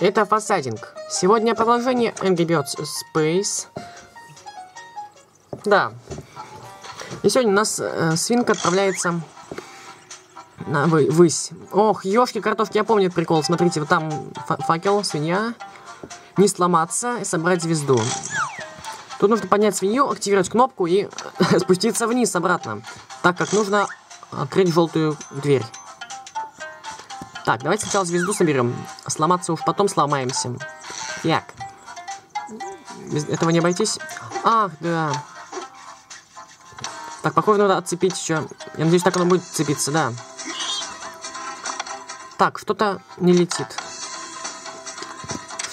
Это фасадинг. Сегодня продолжение Angry Birds Space. Да. И сегодня у нас э, свинка отправляется на вы, высь. Ох, ёшки, картошки, я помню этот прикол. Смотрите, вот там факел, свинья. Не сломаться и собрать звезду. Тут нужно поднять свинью, активировать кнопку и спуститься вниз обратно. Так как нужно открыть желтую дверь. Так, давайте сначала звезду соберем. Сломаться уж потом сломаемся. Так. Без этого не обойтись. Ах, да. Так, похоже, надо отцепить еще. Я надеюсь, так оно будет цепиться, да. Так, что-то не летит.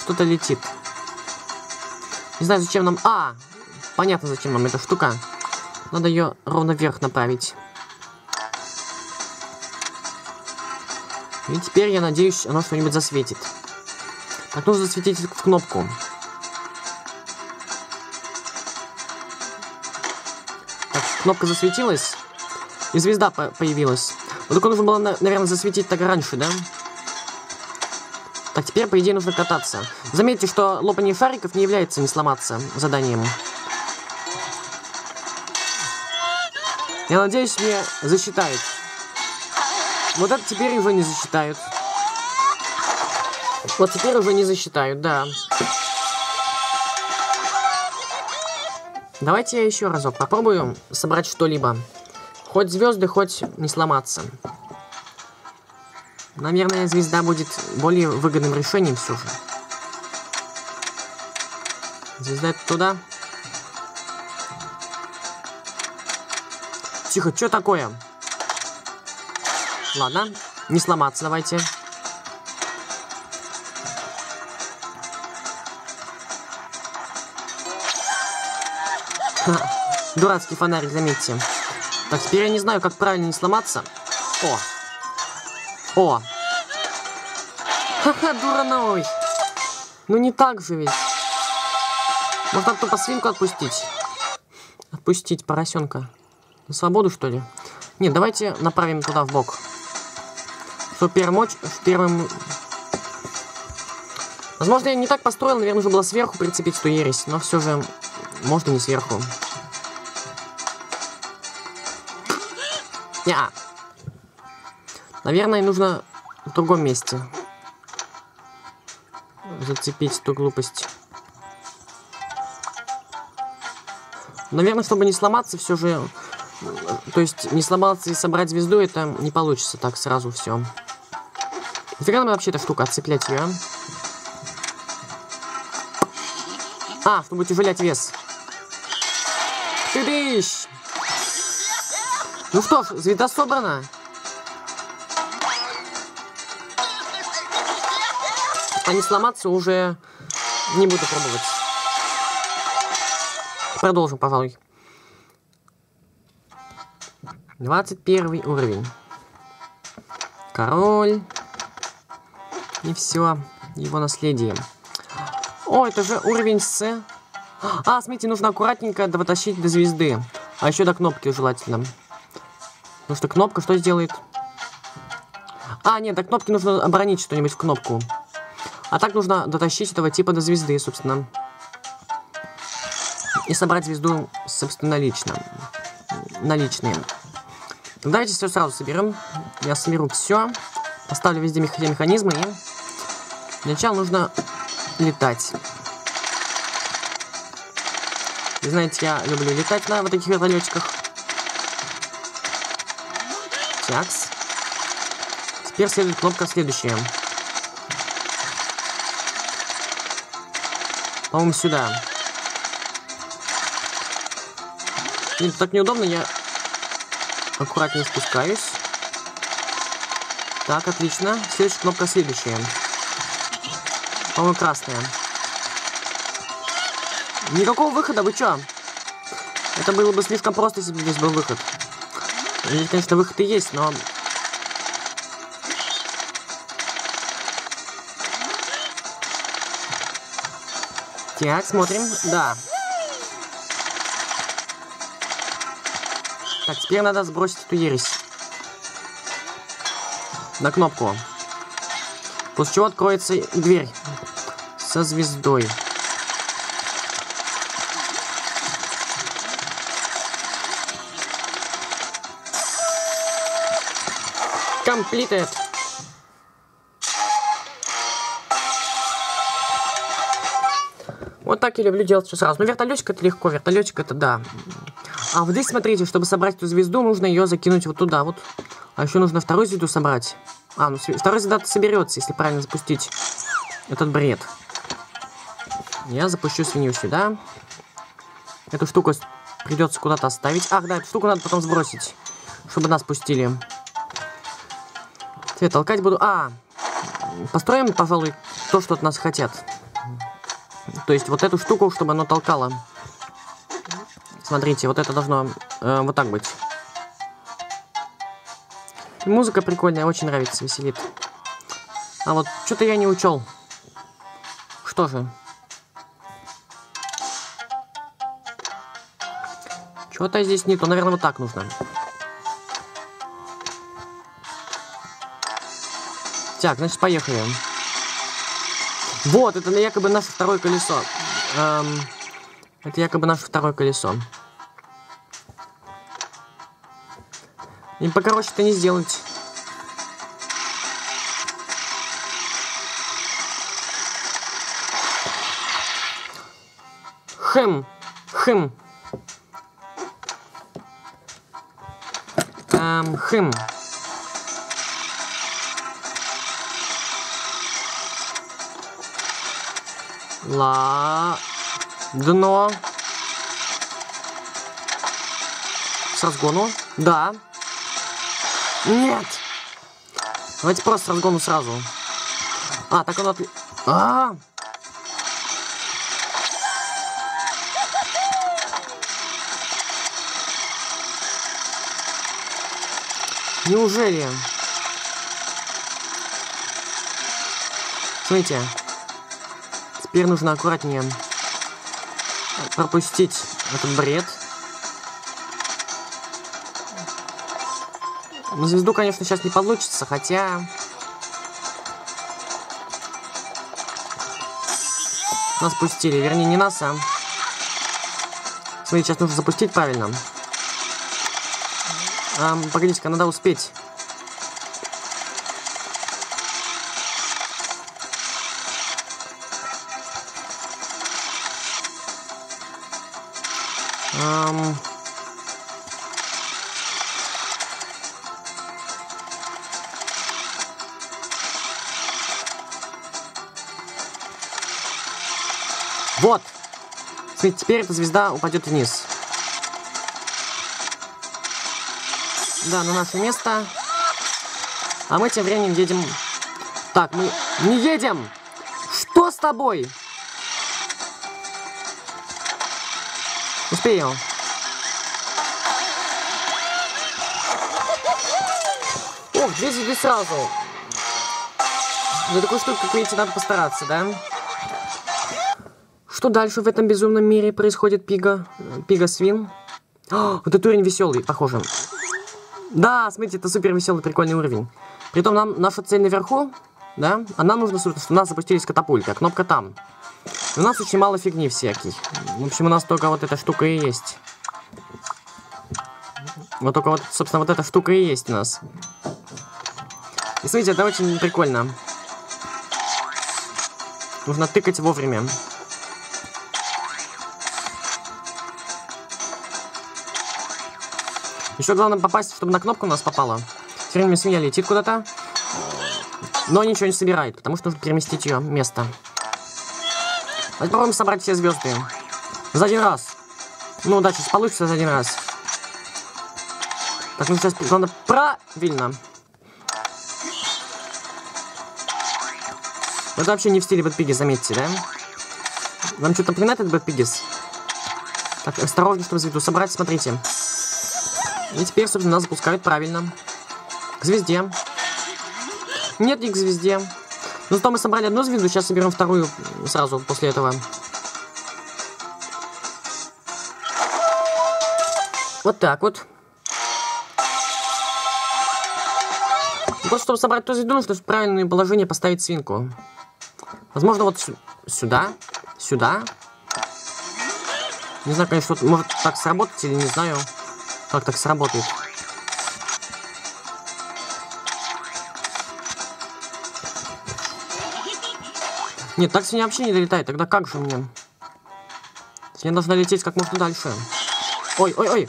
Что-то летит. Не знаю, зачем нам... А! Понятно, зачем нам эта штука. Надо ее ровно вверх направить. И теперь, я надеюсь, оно что-нибудь засветит. Так, нужно засветить в кнопку. Так, кнопка засветилась. И звезда по появилась. Вот только нужно было, наверное, засветить так раньше, да? Так, теперь, по идее, нужно кататься. Заметьте, что лопание шариков не является не сломаться заданием. Я надеюсь, мне засчитают. Вот это теперь уже не засчитают. Вот теперь уже не засчитают, да. Давайте я еще разок попробую собрать что-либо. Хоть звезды, хоть не сломаться. Наверное, звезда будет более выгодным решением все же. Звезда туда. Тихо, что такое? Ладно, не сломаться давайте. Ха, дурацкий фонарик, заметьте. Так, теперь я не знаю, как правильно не сломаться. О! О! Ха-ха, дураной! Ну не так же ведь. Можно тупо свинку отпустить. Отпустить поросенка. На свободу, что ли? Нет, давайте направим туда в бок. Первым, в первым... Возможно, я не так построил, наверное, нужно было сверху прицепить эту ересь, но все же можно не сверху. Неа. Наверное, нужно в другом месте зацепить эту глупость. Наверное, чтобы не сломаться, все же... То есть, не сломаться и собрать звезду, это не получится так сразу все. Нафига нам вообще эта штука, отцеплять ее, а? А, чтобы утяжелять вес. Тыдыщ! Ну что ж, звезда собрана. А не сломаться уже не буду пробовать. Продолжим, пожалуй. 21 уровень. Король. И все. Его наследие. О, это же уровень С. А, смотрите, нужно аккуратненько дотащить до звезды. А еще до кнопки желательно. Потому что кнопка что сделает? А, нет, до кнопки нужно оборонить что-нибудь в кнопку. А так нужно дотащить этого типа до звезды, собственно. И собрать звезду, собственно, лично. Наличные. Давайте все сразу соберем. Я соберу все. Поставлю везде механизмы и для начала нужно летать. Знаете, я люблю летать на вот таких вертолетиках. Такс. Теперь следует кнопка следующая. По-моему, сюда. Нет, так неудобно, я аккуратнее спускаюсь. Так, отлично. Следующая кнопка следующая. По-моему, красная. Никакого выхода, вы чё? Это было бы слишком просто, если бы здесь был выход. Здесь, конечно, выход и есть, но... Так, смотрим. Да. Так, теперь надо сбросить эту ересь. На кнопку. После чего откроется дверь со звездой. Completed. Вот так я люблю делать все сразу. Но вертолетик это легко, вертолетик это да. А вот здесь, смотрите, чтобы собрать эту звезду, нужно ее закинуть вот туда вот. А еще нужно вторую звезду собрать. А, ну вторая звезда соберется, если правильно запустить этот бред. Я запущу свинью сюда. Эту штуку придется куда-то оставить. Ах, да, эту штуку надо потом сбросить, чтобы нас пустили. Я толкать буду. А, построим, пожалуй, то, что от нас хотят. То есть вот эту штуку, чтобы оно толкало. Смотрите, вот это должно э, вот так быть. Музыка прикольная, очень нравится, веселит. А вот что-то я не учел. Что же? Что-то здесь не то. Наверное, вот так нужно. Так, значит, поехали. Вот, это якобы наше второе колесо. Эм, это якобы наше второе колесо. И покороче это не сделать. Хм. Хм. Эм, хм. Ла. Дно. С разгону. Да. Нет. Давайте просто разгону сразу. А, так он от... А, -а, -а. Неужели? Смотрите. Теперь нужно аккуратнее пропустить этот бред. На звезду, конечно, сейчас не получится, хотя... Нас пустили. Вернее, не нас, а... Смотрите, сейчас нужно запустить правильно. А, Погодите-ка, надо успеть. Um... Вот! Смотрите, теперь эта звезда упадет вниз. Да, на наше место. А мы тем временем едем... Так, мы не едем! Что с тобой? Успеем. Ох, две звезды сразу. Для такой штуки, как видите, надо постараться, да? Что дальше в этом безумном мире происходит, Пига? Пига Свин? О, вот этот уровень веселый, похоже. Да, смотрите, это супер веселый, прикольный уровень. Притом нам наша цель наверху, да? А нам нужно, что у нас запустились катапульты, а кнопка там. У нас очень мало фигни всяких. В общем, у нас только вот эта штука и есть. Вот только вот, собственно, вот эта штука и есть у нас. И смотрите, это очень прикольно. Нужно тыкать вовремя. Еще главное попасть, чтобы на кнопку у нас попала. Все время свинья летит куда-то. Но ничего не собирает, потому что нужно переместить ее место. Попробуем собрать все звезды. За один раз. Ну, да, сейчас получится за один раз. Так, ну сейчас главное правильно. Это вообще не в стиле Бэтпиги, заметьте, да? Нам что-то напоминает этот Бэтпигис? Так, осторожно, чтобы звезду собрать, смотрите. И теперь, собственно, нас запускают правильно. К звезде. Нет, не к звезде. Но зато мы собрали одну звезду, сейчас соберем вторую сразу после этого. Вот так вот. Просто чтобы собрать ту звезду, нужно в правильное положение поставить свинку. Возможно, вот сюда, сюда. Не знаю, конечно, может так сработать или не знаю, как так сработает. Нет, так свинья вообще не долетает. Тогда как же мне? Свинья должна лететь как можно дальше. Ой, ой, ой.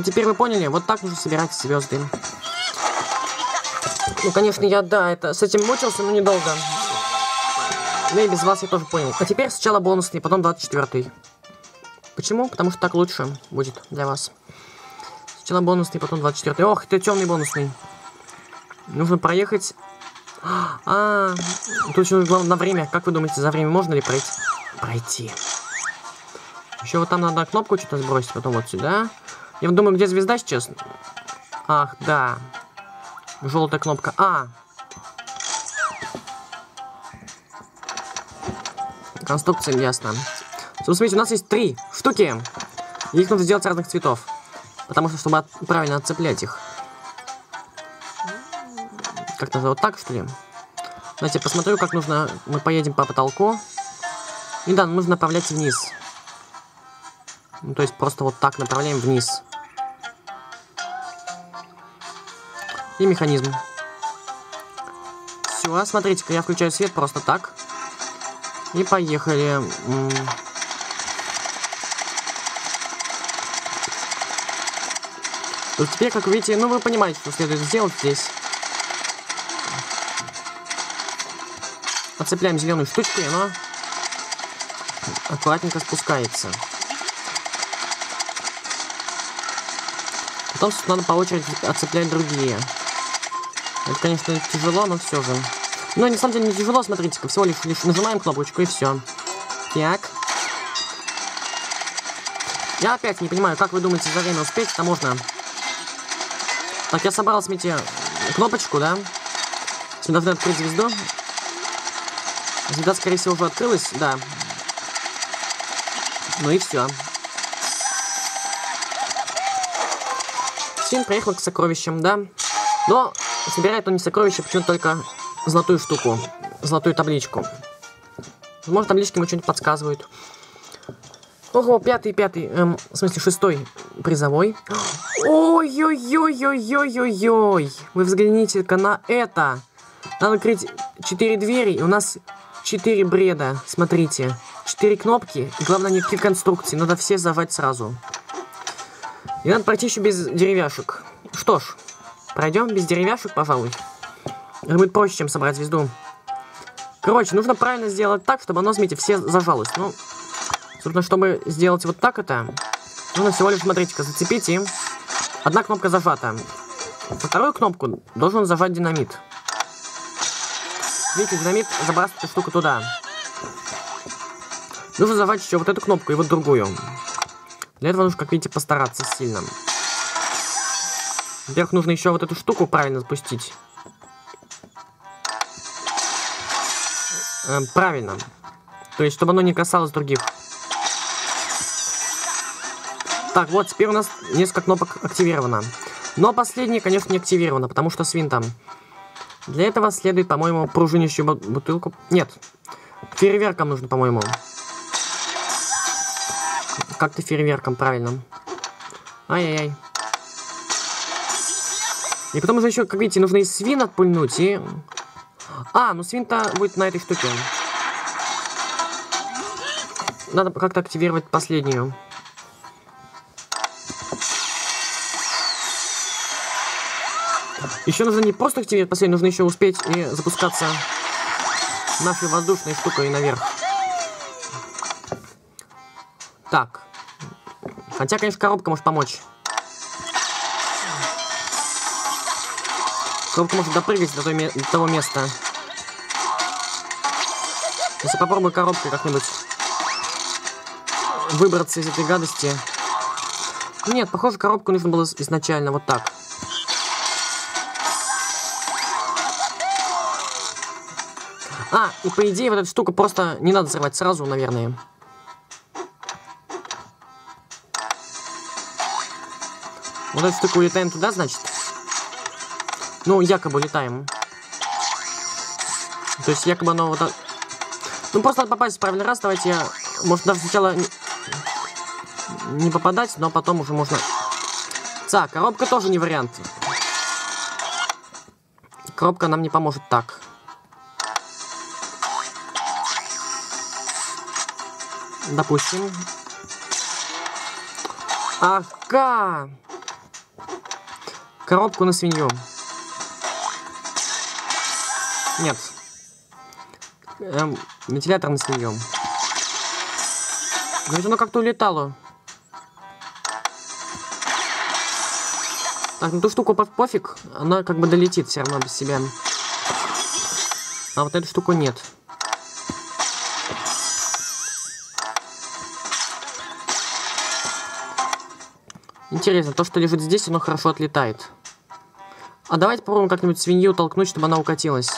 Вот теперь вы поняли, вот так нужно собирать звезды. Ну, конечно, я, да, это с этим мучился, но недолго. Ну и без вас я тоже понял. А теперь сначала бонусный, потом 24 Почему? Потому что так лучше будет для вас. Сначала бонусный, потом 24 Ох, это темный бонусный. Нужно проехать... А, тут еще главное на время. Как вы думаете, за время можно ли пройти? Пройти. Еще вот там надо кнопку что-то сбросить, потом вот сюда. Я думаю, где звезда сейчас? Ах, да. Желтая кнопка. А, Конструкция ясно. Смотрите, у нас есть три штуки. Их нужно сделать разных цветов. Потому что, чтобы от, правильно отцеплять их. Как-то вот так, что ли? Давайте посмотрю, как нужно... Мы поедем по потолку. И да, нужно направлять вниз. Ну, то есть просто вот так направляем вниз. И механизм. Все, смотрите-ка, я включаю свет просто так. И поехали. Вот теперь, как видите, ну вы понимаете, что следует сделать здесь. Отцепляем зеленую штучку, и она аккуратненько спускается. Потом надо по очереди отцеплять другие. Это, конечно, тяжело, но все же. Но на самом деле не тяжело, смотрите-ка, всего лишь, лишь нажимаем кнопочку и все. Так. Я опять не понимаю, как вы думаете, за время успеть это можно? Так, я собрал, смотрите, кнопочку, да? Мы должны открыть звезду. Звезда, скорее всего, уже открылась, да. Ну и все. Син приехал к сокровищам, да? Но собирает он не сокровища, почему только золотую штуку, золотую табличку. Может, таблички ему что-нибудь подсказывают. Ого, пятый, пятый, эм, в смысле, шестой призовой. Ой-ой-ой-ой-ой-ой-ой. Вы взгляните-ка на это. Надо открыть четыре двери, и у нас четыре бреда. Смотрите. Четыре кнопки, и главное, никаких конструкций. Надо все зажать сразу. И надо пройти еще без деревяшек. Что ж, пройдем без деревяшек, пожалуй. Это будет проще, чем собрать звезду. Короче, нужно правильно сделать так, чтобы оно, смотрите, все зажалось. Ну, собственно, чтобы сделать вот так это, нужно всего лишь, смотрите-ка, зацепить и... Одна кнопка зажата. Вторую кнопку должен зажать динамит. Видите, динамит забрасывает эту штуку туда. Нужно зажать еще вот эту кнопку и вот другую. Для этого нужно, как видите, постараться сильно. Во-первых, нужно еще вот эту штуку правильно запустить. Э, правильно. То есть, чтобы оно не касалось других. Так, вот, теперь у нас несколько кнопок активировано. Но последняя, конечно, не активирована, потому что свин там. Для этого следует, по-моему, пружинящую бутылку. Нет, фейерверком нужно, по-моему. Как-то фейерверком, правильно. Ай-яй-яй. И потом уже еще, как видите, нужно и свин отпульнуть, и а, ну свинта будет на этой штуке. Надо как-то активировать последнюю. Еще нужно не просто активировать последнюю, нужно еще успеть и запускаться нашей воздушной штукой наверх. Так. Хотя, конечно, коробка может помочь. Коробка может допрыгать до, той, до того места. Если попробую коробкой как-нибудь выбраться из этой гадости. Нет, похоже, коробку нужно было изначально вот так. И по идее вот эту штуку просто не надо взрывать сразу, наверное. Вот эту штуку улетаем туда, значит. Ну, якобы летаем. То есть якобы оно вот так... Ну, просто надо попасть в правильный раз. Давайте я... Может, даже сначала не попадать, но потом уже можно... Так, коробка тоже не вариант. Коробка нам не поможет так. Допустим. Ага! Коробку на свинью. Нет. Эм, вентилятор на свинью. Ну, это оно как-то улетало. Так, ну ту штуку по пофиг, она как бы долетит все равно без себя. А вот эту штуку нет. Интересно, то, что лежит здесь, оно хорошо отлетает. А давайте попробуем как-нибудь свинью толкнуть, чтобы она укатилась.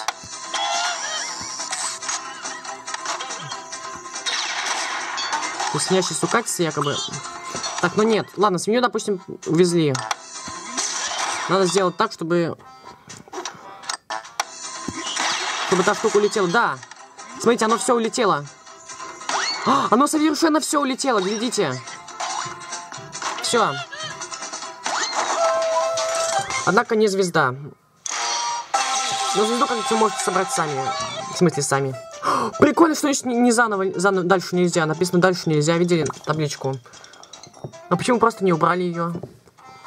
Сейчас укатится якобы. Так, ну нет. Ладно, свинью, допустим, увезли. Надо сделать так, чтобы... Чтобы та штука улетела. Да! Смотрите, оно все улетело. А, оно совершенно все улетело, глядите. Все. Однако не звезда. Но звезду, как вы можете собрать сами. В смысле, сами. Прикольно, что не, не заново, заново, дальше нельзя. Написано дальше нельзя. Видели табличку? А почему просто не убрали ее?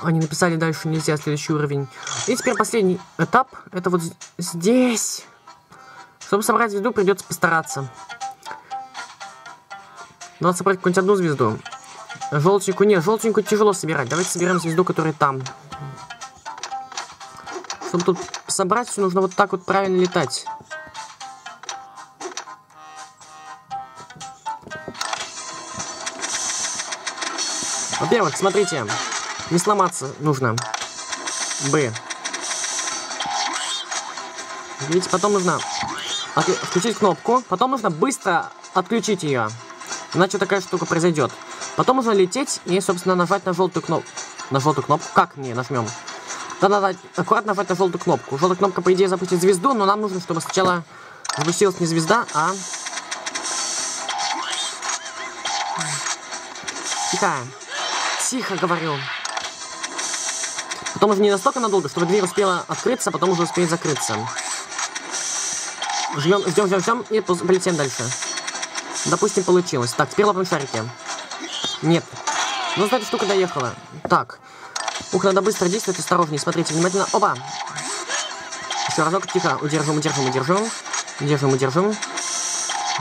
Они написали дальше нельзя, следующий уровень. И теперь последний этап. Это вот здесь. Чтобы собрать звезду, придется постараться. Надо собрать какую-нибудь одну звезду. Желтенькую, нет, желтенькую тяжело собирать. Давайте соберем звезду, которая там. Чтобы тут собрать, все нужно вот так вот правильно летать. Во-первых, смотрите, не сломаться нужно. Б. Видите, потом нужно включить кнопку, потом нужно быстро отключить ее. Иначе такая штука произойдет. Потом нужно лететь и, собственно, нажать на желтую кнопку. На желтую кнопку? Как не нажмем? Да-да-да, аккуратно нажать на желтую кнопку. Желтая кнопка, по идее, запустит звезду, но нам нужно, чтобы сначала запустилась не звезда, а... Тихо. Тихо, говорю. Потом уже не настолько надолго, чтобы дверь успела открыться, потом уже успеет закрыться. Ждем, ждем, ждем, ждем и полетим дальше. Допустим, получилось. Так, теперь лапаем шарики. Нет. Ну, эта штука доехала. Так. Ух, надо быстро действовать, осторожнее. Смотрите, внимательно. Опа! Еще разок, тихо. Удержим, удержим, удержим. Удержим, удержим.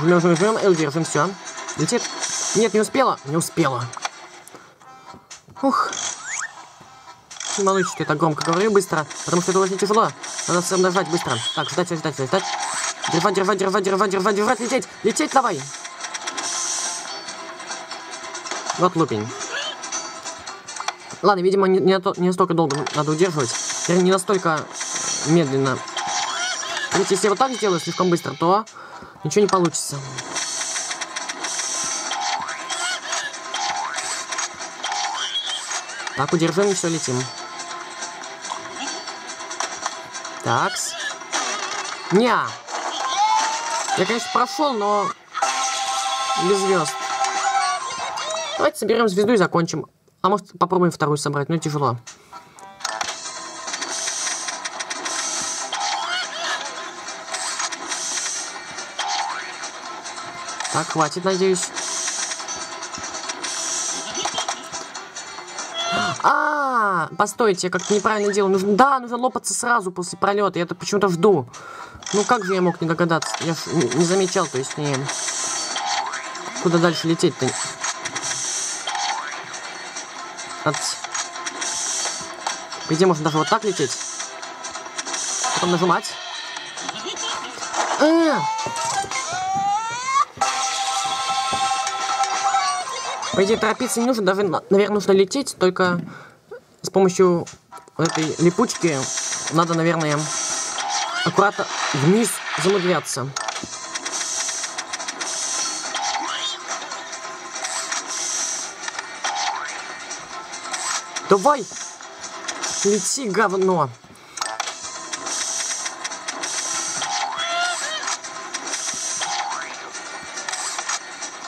Жмем, жмем, жмем и удержим. Все. Летит. Нет, не успела. Не успела. Ух. Что я так громко говорю быстро, потому что это очень тяжело. Надо всем нажать быстро. Так, ждать, ждать, ждать. Держать, держать, держать, держать, держать, держать, лететь. Лететь давай. Вот лупень. Ладно, видимо, не, не, не настолько долго надо удерживать. Не настолько медленно. Ведь если я вот так сделаю слишком быстро, то ничего не получится. Так, удержим и все, летим. Такс. Ня! Я, конечно, прошел, но без звезд. Давайте соберем звезду и закончим. А может попробуем вторую собрать, но тяжело. Так, хватит, надеюсь. Постойте, я как-то неправильно делал. Нужно, да, нужно лопаться сразу после пролета. Я это почему-то жду. Ну как же я мог не догадаться? Я ж не замечал, то есть не... Куда дальше лететь-то? От... По можно даже вот так лететь. Потом нажимать. -а -а! По идее, торопиться не нужно, даже, наверное, нужно лететь, только с помощью этой липучки надо, наверное, аккуратно вниз замудряться. Давай! Лети, говно!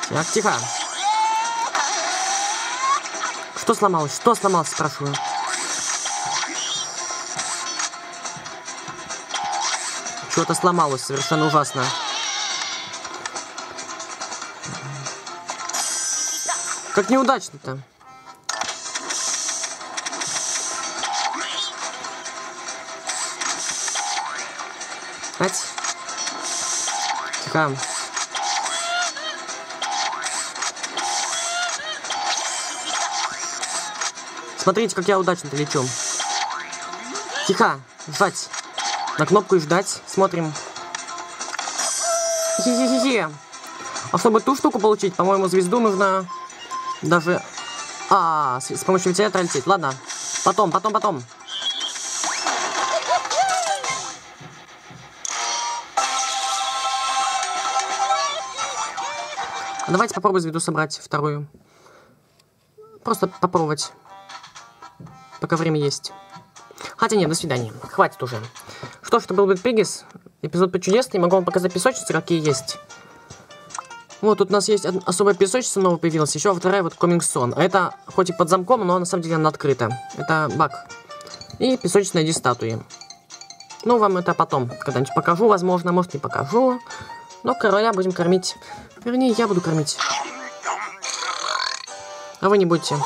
Так, тихо. Что сломалось? Что сломалось, спрашиваю? Что-то сломалось совершенно ужасно. Как неудачно-то. Ать. Тихо. Смотрите, как я удачно-то лечу. Тихо. Ждать. На кнопку и ждать. Смотрим. Хе-хе-хе. А чтобы ту штуку получить, по-моему, звезду нужно даже... А, с, с помощью вентилятора лететь. Ладно. Потом, потом, потом. Давайте попробуем звезду собрать вторую. Просто попробовать. Пока время есть. Хотя нет, до свидания. Хватит уже. Что ж, это был Бэтпигис. Эпизод почудесный. Могу вам показать песочницы, какие есть. Вот, тут у нас есть особая песочница новая появилась. Еще вторая вот Комингсон. Это хоть и под замком, но на самом деле она открыта. Это баг. И песочница найди статуи. Ну, вам это потом когда-нибудь покажу, возможно, может не покажу. Но короля будем кормить. Вернее, я буду кормить. А вы не будете.